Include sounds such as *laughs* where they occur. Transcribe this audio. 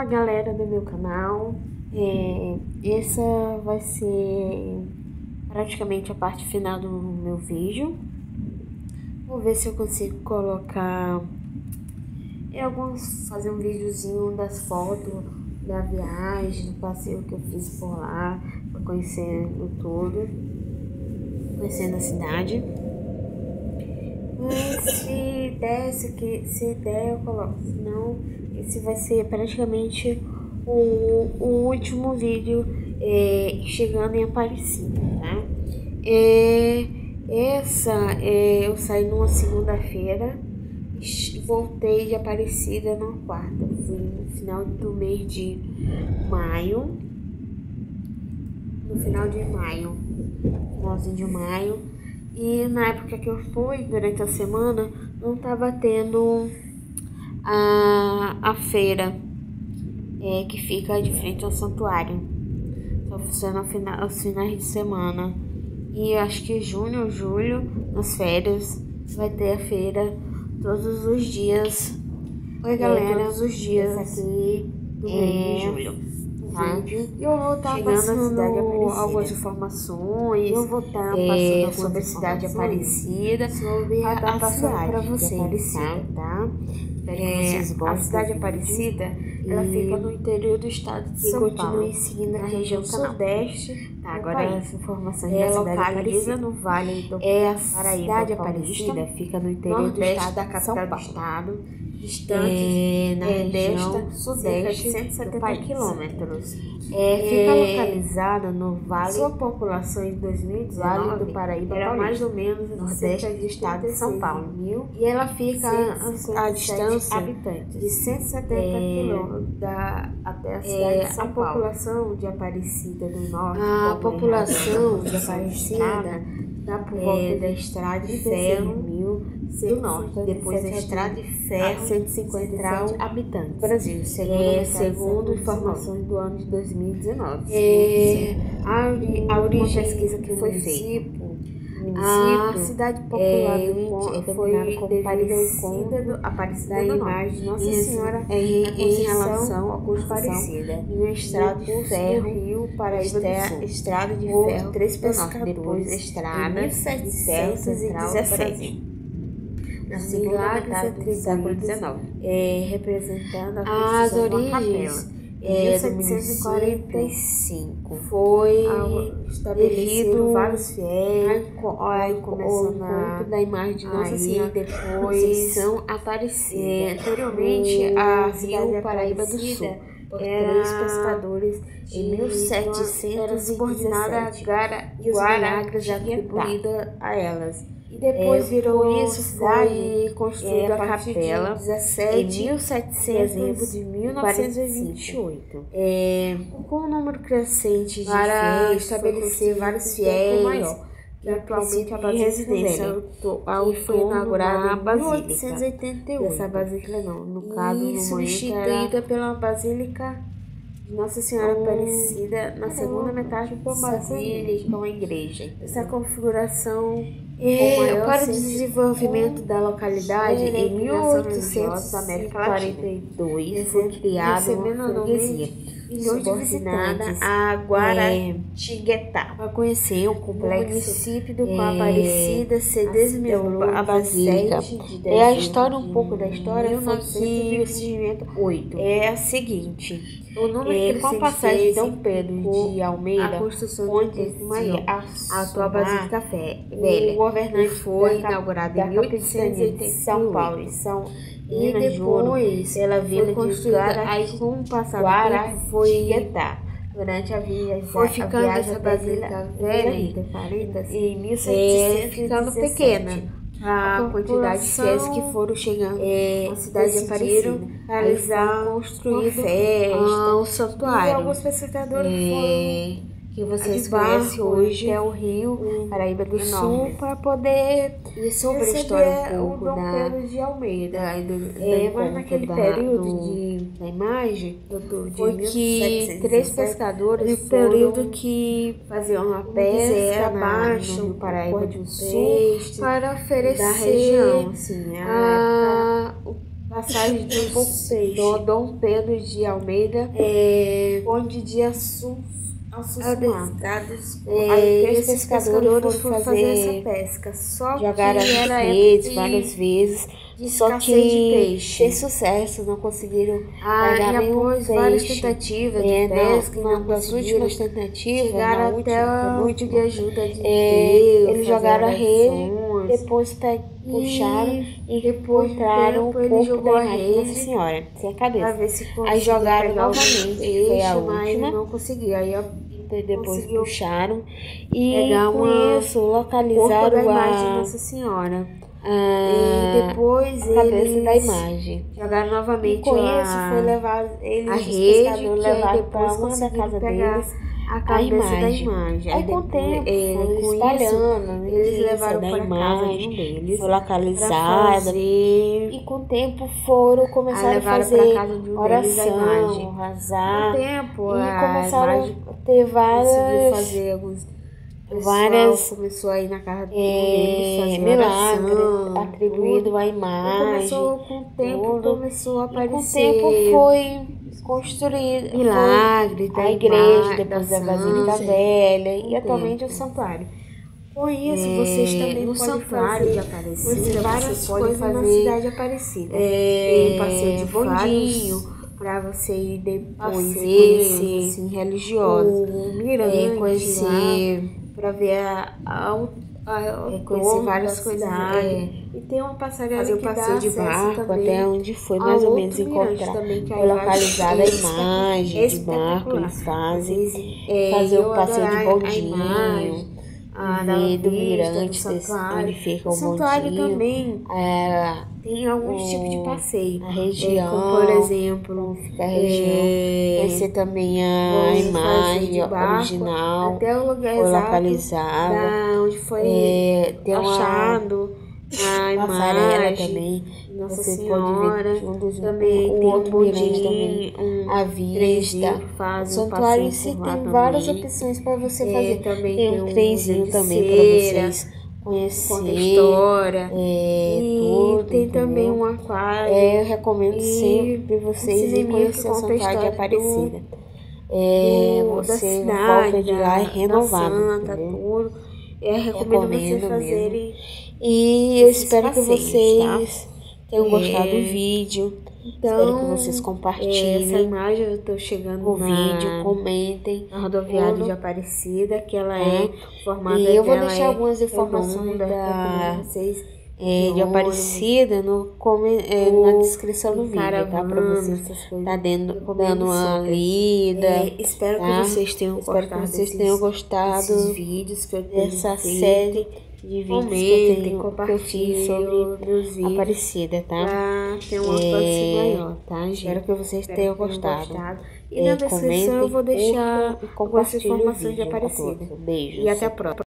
Fala galera do meu canal, é, essa vai ser praticamente a parte final do meu vídeo. Vou ver se eu consigo colocar alguns, fazer um videozinho das fotos da viagem, do passeio que eu fiz por lá, para conhecendo tudo, conhecendo a cidade. Mas se der, se, se der eu coloco, senão esse vai ser praticamente o, o último vídeo é, chegando em Aparecida, tá? É, essa é, eu saí numa segunda-feira, voltei de Aparecida na quarta, fui no final do mês de maio, no final de maio, finalzinho de maio, e na época que eu fui, durante a semana, não tava tendo a, a feira é, que fica de frente ao santuário. Só funciona aos finais de semana. E acho que junho ou julho, nas férias, vai ter a feira todos os dias. Oi, galera. É, todos os dias aqui do é, mês de julho vídeo. Eu vou estar tá passando algumas informações. Eu vou estar é, passando sobre a cidade Aparecida. Sobre a, a, a cidade para vocês, tá? tá? É, a cidade Aparecida, ela fica no interior do estado de São Paulo. continue seguindo a região sudeste. Tá, agora essa informação é localiza no Vale do é a cidade Aparecida, fica no interior do estado da capital do estado distante é, na é, região sudeste de 170 quilômetros. É, fica é, localizada no Vale. Sua população em 2019 vale do Paraíba era mais ou menos no nordeste do estado de São Paulo. Mil, e ela fica a, a distância habitantes. de 170 é, quilômetros da, até a cidade é, de São a Paulo. A população de Aparecida do Norte. A população de Aparecida dá por volta da estrada de ferro do norte, depois a estrada de ferro, 150 habitantes. Brasil, segundo, é, segundo informações do ano de 2019. É, a, a origem pesquisa que foi feita. A cidade popularmente é, foi como Aparecida do, da imagem de Nossa Senhora em, em relação ao curso Aparecida. Em uma estrada de ferro, Rio Paraíba do Sul. Estrada de ferro, três pescadores, depois estrada de ferro central do Brasil na segunda metade do século XIX, é, representando a as origens. É, 1745 foi estabelecido vários fiéis, aí começou o culto da imagem de Nossa Senhora, depois são Aparecida. É, anteriormente, a Rio Paraíba do Sul era três pescadores em 1700 era subordinada a Guaragras atribuída a elas. E depois é, virou isso, foi construída é, a capela de 17 em 1700 de 1928. É, com um número crescente de para fiéis, estabelecer vários fiéis maior que atualmente a residência. Ao foi inaugurada em 1888. Essa basílica não, no caso, e substituída pela basílica nossa Senhora Aparecida na segunda metade do basílica com a igreja. Essa configuração é, para o desenvolvimento da localidade em 1842 foi criada uma freguesia subordinada a Guaratinguetá. Para conhecer o complexo. O município do qual é, Aparecida se desmembrou a basílica. É a história, um pouco da história que o surgimento. é a seguinte. O número é, com a passagem de Dom Pedro de Almeida, a construção onde maior, a, a atual Basílica Fé, o governante foi inaugurado em 1880 em São Paulo, São e depois ela foi construída aí com o passado Guará, foi. Durante a viagem, foi ficando a viagem essa basílica velha em 1700 é, ficando pequena a, quantidade de fiéis que foram chegando é, na cidade de Aparecida realizar construir festa, o santuário. E alguns pesquisadores é, foram que vocês conhecem hoje, é o Rio Paraíba do Sul, para poder e sobre a história um pouco o da, Pedro de Almeida. Da, do, é, mas naquele da, período do, de, da imagem, do, do, foi que três pescadores, no período que faziam uma pesca abaixo no Paraíba do Sul, para oferecer da região, assim, a, a, Passagem *laughs* de do Dom Pedro de Almeida, é, onde de Assu, Assussumados, é, esses pescadores foram fazer, essa pesca. Só jogaram que era vezes, várias vezes, só que de fez sucesso, não conseguiram ah, pegar e nenhum após peixe. várias tentativas de é, pesca, não, não nas últimas tentativas, Chegaram na até última, o última, de ajuda de é, Deus, eles jogaram a rede. Depois pe- puxaram e depois de encontraram o corpo da a imagem Nossa Senhora, sem a Pra cabeça. ver se Aí jogaram novamente, peixe, foi a última. não conseguia. Aí ó, E depois conseguiu puxaram e pegar com uma- isso localizaram da imagem de a, Nossa Senhora. a, e depois a cabeça da imagem. jogaram E novamente com a, isso foi levado, eles, a rede, levaram para uma da casa pegar deles a cabeça da imagem. imagem. Aí com o tempo é, foi com espalhando, isso, eles isso, levaram para casa de imagem, um deles foi localizada. fazer E com o tempo foram, a começaram a fazer casa de um deles a oração, imagem. Com rezar. o tempo, E a começaram imagem a ter várias fazer alguns várias, começou a ir na casa um é, milagres atribuído à tudo. E imagem. começou com o tempo tudo. começou a E com o aparecer tempo foi construído milagres foi a igreja, depois da Basílica Velha e atualmente o santuário. Com isso, É, vocês também no podem fazer de Aparecida, várias coisas na fazer, cidade de Aparecida. é, Tem passeio de bondinho para você ir depois passeios, conhecer assim, religiosos. o mirante, É, conhecer para ver a, a, a, é, conhecer várias da coisas. cidade, É, E tem uma passarela fazer que dá passeio de barco até onde foi mais ou menos encontrar. também, que Foi localizada a imagem de barco, eles fazem. É, fazer o passeio de bondinho, imagem, a da ver do vista, mirante do desse, santuário. onde fica O santuário bondinho. também É, tem alguns tipos de passeio. a É, região, como, por exemplo, fica a região. é, Conhecer também a vamos fazer imagem barco original, até o lugar foi exato localizada. da onde foi É, tem uma achado a passarela também. Nossa Você Senhora. pode ver um- Também o tem outro um mirante também. um A vista. O faz um santuário em si tem várias também. opções para você É, fazer. também Tem tem um um trenzinho também para vocês Conta conhecer. história. É, e tudo, tem entendeu? também um aquário. É, eu recomendo E sempre vocês um irem conhecer o conta a Santuário de Aparecida. É, do- da você volta de lá da- renovado. Santa, tudo. É, recomendo, vocês Recomendo fazerem. E eu espero que passeios, vocês tenham É. gostado do vídeo. espero que Então, vocês é, essa compartilhem imagem eu tô chegando o na, vídeo, comentem. na rodoviária de Aparecida, que ela Tá? é formada E eu vou deixar é algumas informações da, recomendo vocês é, de Aparecida no, come, é, na descrição do vídeo, tá? Pra vocês tá dando, dando uma super. lida. É, espero tá? que vocês tenham Espero que gostado vocês desses, tenham gostado vídeos que eu tenho dessa feito. série de vídeos que eu, tenho, que eu fiz sobre meus vídeos Aparecida, tá? pra ter um É, alcance maior, tá, gente? Espero que vocês Espero tenham que gostado. E É, na descrição eu vou deixar e compartilhem o informações de a Aparecida. Beijos. E até a próxima.